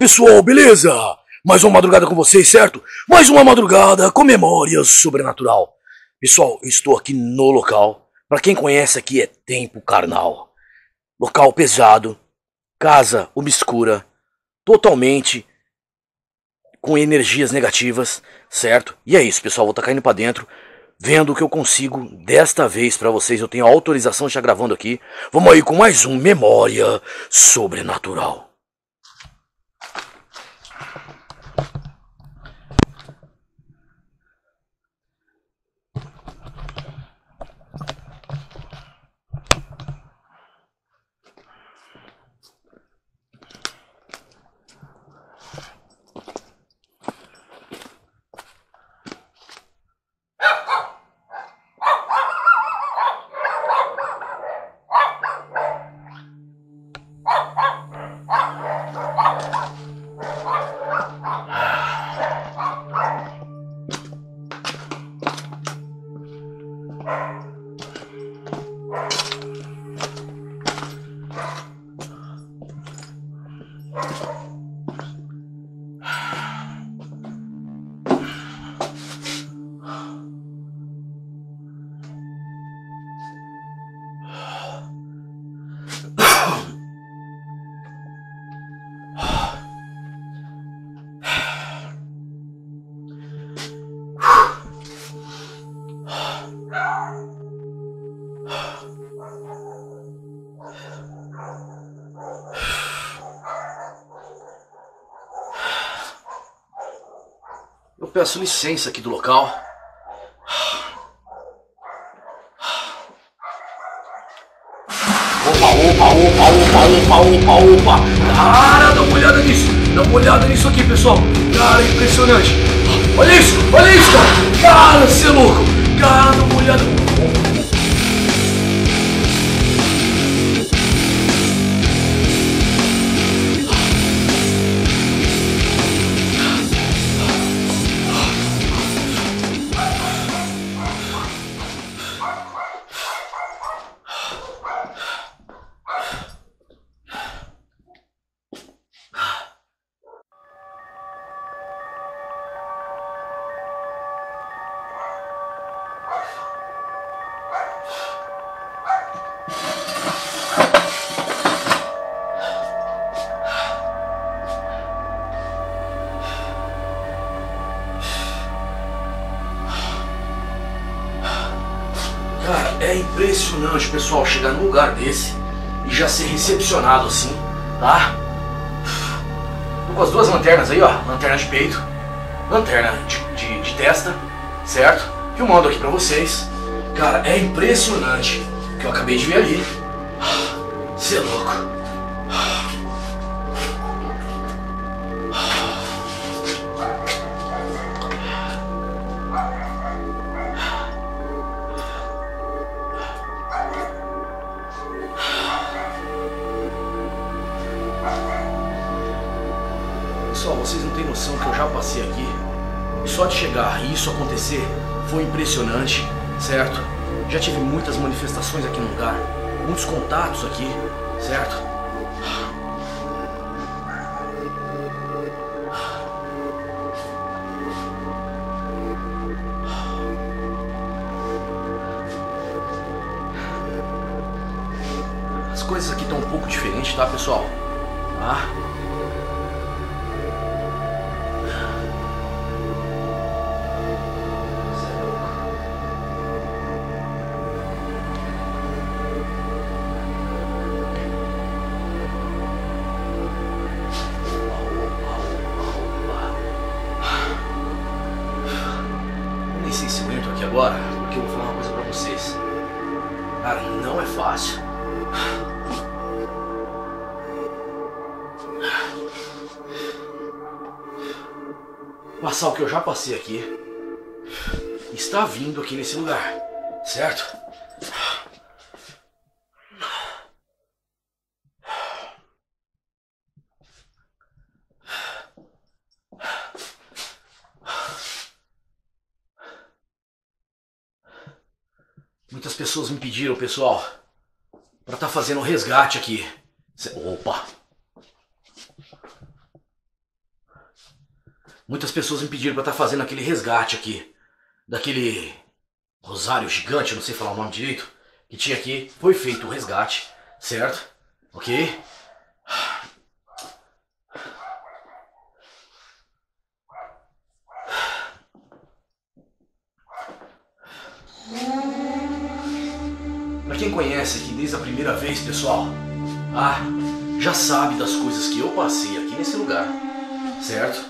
pessoal, beleza? Mais uma madrugada com vocês, certo? Mais uma madrugada com memória sobrenatural. Pessoal, estou aqui no local. Para quem conhece aqui é Tempo Carnal. Local pesado, casa obscura, totalmente com energias negativas, certo? E é isso, pessoal, vou estar caindo para dentro, vendo o que eu consigo desta vez para vocês. Eu tenho autorização de estar gravando aqui. Vamos aí com mais um Memória Sobrenatural. Peço licença aqui do local. Opa, opa, opa, opa, opa, opa, opa. Cara, dá uma olhada nisso. Dá uma olhada nisso aqui, pessoal. Cara, impressionante. Olha isso, olha isso, cara. Cara, você é louco. Cara, dá uma olhada. É impressionante, pessoal, chegar num lugar desse e já ser recepcionado assim, tá? Tô com as duas lanternas aí, ó. Lanterna de peito, lanterna de, de, de testa, certo? Filmando aqui pra vocês. Cara, é impressionante o que eu acabei de ver ali. Pessoal, vocês não têm noção que eu já passei aqui. Só de chegar e isso acontecer foi impressionante, certo? Já tive muitas manifestações aqui no lugar, muitos contatos aqui, certo? As coisas aqui estão um pouco diferentes, tá, pessoal? Eu passei aqui. Está vindo aqui nesse lugar, certo? Muitas pessoas me pediram, pessoal, para estar tá fazendo um resgate aqui. Opa! Muitas pessoas me pediram para estar tá fazendo aquele resgate aqui. Daquele rosário gigante, não sei falar o nome direito, que tinha aqui. Foi feito o resgate, certo? Ok? Para quem conhece aqui desde a primeira vez, pessoal, ah, já sabe das coisas que eu passei aqui nesse lugar, certo?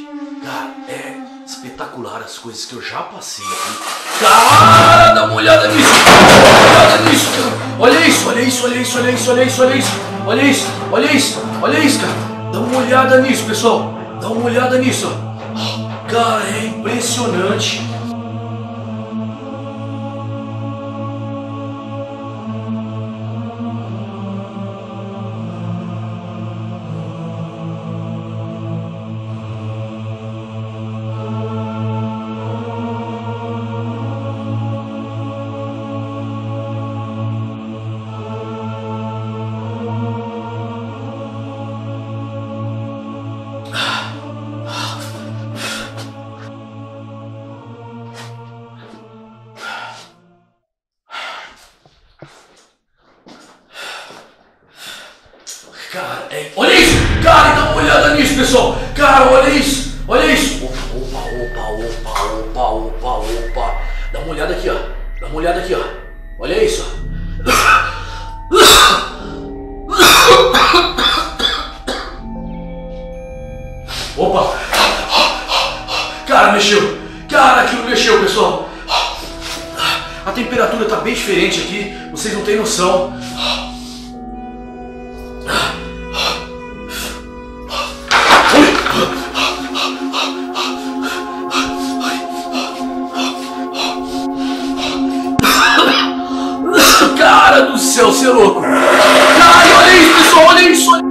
que eu já passei aqui. Cara, dá uma olhada nisso! Olha nisso, cara! Olha isso, olha isso, olha isso, olha isso, olha isso, olha isso! Olha isso, olha isso, olha isso, cara! Dá uma olhada nisso, pessoal! Dá uma olhada nisso, Cara, é impressionante! cara do céu, você é louco. Caralho, olha isso, pessoal, olha isso. Olha...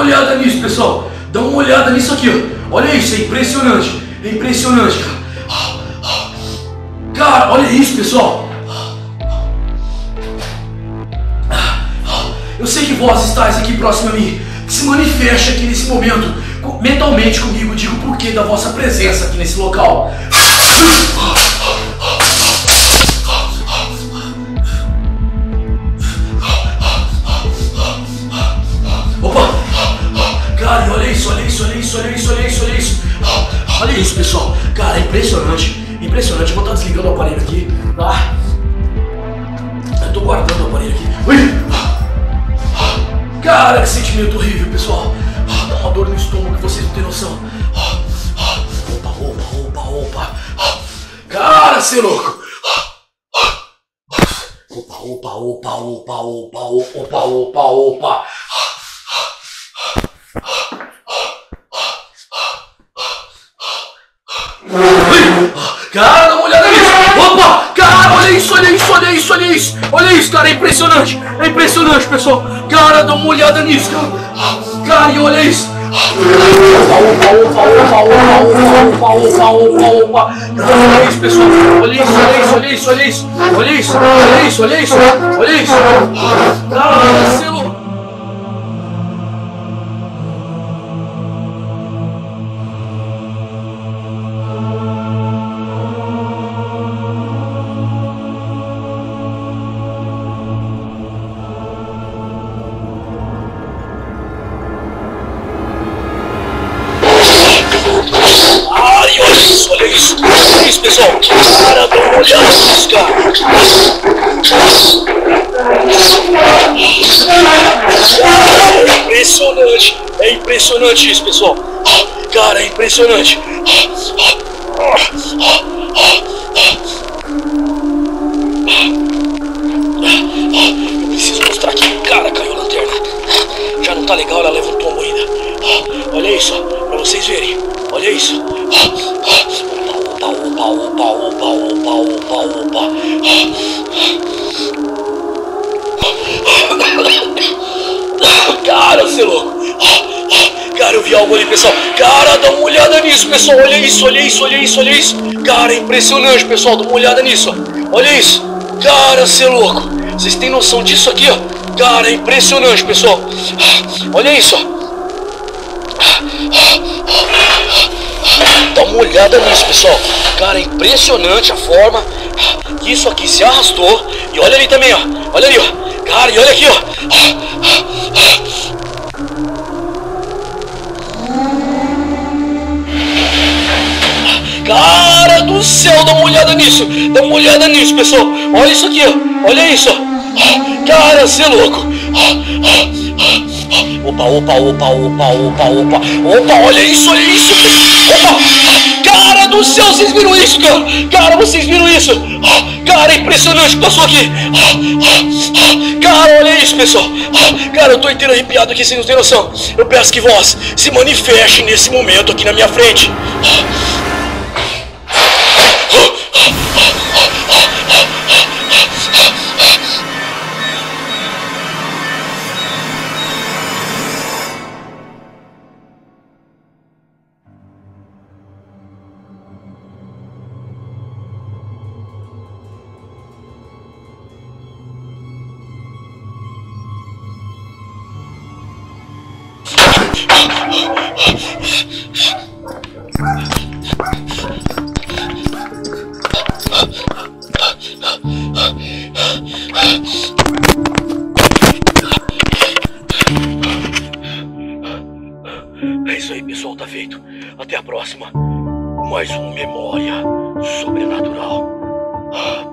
uma olhada nisso, pessoal. Dá uma olhada nisso aqui, ó. Olha isso, é impressionante. É impressionante, cara. Cara, olha isso, pessoal. Eu sei que vós estáis aqui próximo a mim. Se manifeste aqui nesse momento, mentalmente comigo, diga o porquê da vossa presença aqui nesse local. Cara, olha isso, olha isso, olha isso, olha isso, olha isso, olha isso. Olha isso, pessoal. Cara, é impressionante. Impressionante. Vou estar desligando o aparelho aqui, tá? Eu tô guardando o aparelho aqui. Ui! Cara, que sentimento horrível, pessoal. Dá uma dor no estômago que vocês não têm noção. Opa, opa, opa, opa. Cara, você é louco. Opa, opa, opa, opa, opa, opa, opa, opa. Cara, dá uma olhada nisso! Opa! Cara, olha isso, olha isso, olha isso, olha isso! Olha isso, cara, é impressionante! É impressionante, pessoal! Cara, dá uma olhada nisso, cara! Cara, olha isso! Opa, opa, opa, opa, opa, opa, opa, opa! Olha isso, pessoal! Olha isso, olha isso, olha isso, olha isso! Olha isso, olha isso, olha isso! Olha isso! Cara, você impressionante. É impressionante isso, pessoal. Cara, é impressionante. Eu preciso mostrar aqui. Cara, caiu a lanterna. Já não tá legal, ela leva um tombo ainda. Olha isso, pra vocês verem. Olha isso. Opa, opa, opa, opa, opa, opa. Cara, você é louco. Cara, eu vi algo ali, pessoal. Cara, dá uma olhada nisso, pessoal. Olha isso, olha isso, olha isso, olha isso. Cara, é impressionante, pessoal. Dá uma olhada nisso. Olha isso. Cara, você é louco. Vocês têm noção disso aqui, ó? Cara, é impressionante, pessoal. Olha isso, ó. Dá uma olhada nisso, pessoal. Cara, é impressionante a forma que isso aqui se arrastou. E olha ali também, ó. Olha ali, ó. Cara, e olha aqui, ó. Cara do céu, dá uma olhada nisso. Dá uma olhada nisso, pessoal. Olha isso aqui, ó. Olha isso, ó. Cara, você é louco. Opa, opa, opa, opa, opa, opa. Opa, olha isso, olha isso. Opa. Do céu, vocês viram isso, cara? Cara, vocês viram isso? Cara, é impressionante o que passou aqui. Cara, olha isso, pessoal. Cara, eu tô inteiro arrepiado aqui, vocês não têm noção. Eu peço que vós se manifeste nesse momento aqui na minha frente. Tá feito. Até a próxima. Mais um Memória Sobrenatural. Ah,